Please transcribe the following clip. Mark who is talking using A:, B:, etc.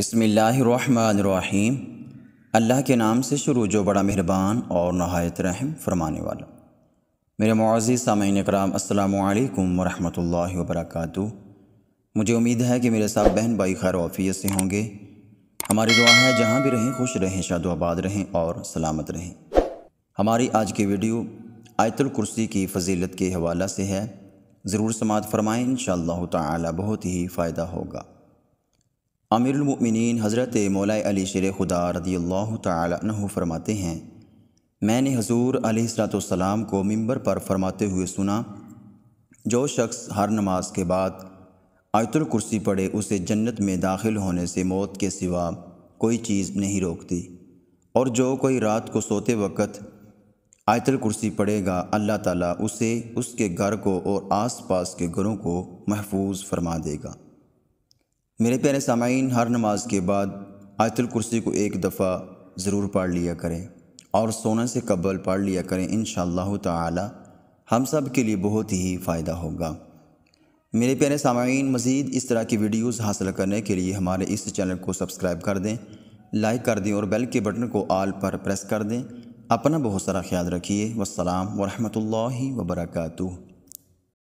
A: बसमीम अल्लाह के नाम से शुरू जो बड़ा मेहरबान और नहायत रहम फरमाने वाला। मेरे मुआज़ी सामीन कराम अल्लाम वरहमल वबरक मुझे उम्मीद है कि मेरे साथ बहन भाई खैर वफ़ीत से होंगे। हमारी दुआ है, जहाँ भी रहें, खुश रहें, शाद आबाद रहें और सलामत रहें। हमारी आज की वीडियो आयतुल कुर्सी की फजीलत के हवाला से है। ज़रूर समात फरमाएँ इन बहुत ही फ़ायदा होगा। अमीरमिन हज़रत मौला अली शेर खुदा रदी अल्लाह तु फरमाते हैं, मैंने हजूर सलाम को मंबर पर फरमाते हुए सुना, जो शख्स हर नमाज़ के बाद आयतुल कुर्सी पढ़े उसे जन्नत में दाखिल होने से मौत के सिवा कोई चीज़ नहीं रोकती, और जो कोई रात को सोते वक़्त आयतुल कुर्सी पढ़ेगा अल्लाह ताला उसे उसके घर को और आस पास के घरों को महफूज फरमा देगा। मेरे प्यारे सामाइन, हर नमाज़ के बाद आयतुल कुर्सी को एक दफ़ा ज़रूर पढ़ लिया करें और सोने से कबल पढ़ लिया करें इन ताला। हम सब के लिए बहुत ही फ़ायदा होगा। मेरे प्यारे सामाइन, मज़ीद इस तरह की वीडियोस हासिल करने के लिए हमारे इस चैनल को सब्सक्राइब कर दें, लाइक कर दें और बेल के बटन को आल पर प्रेस कर दें। अपना बहुत सारा ख्याल रखिए। वसलाम वरहमल वर्का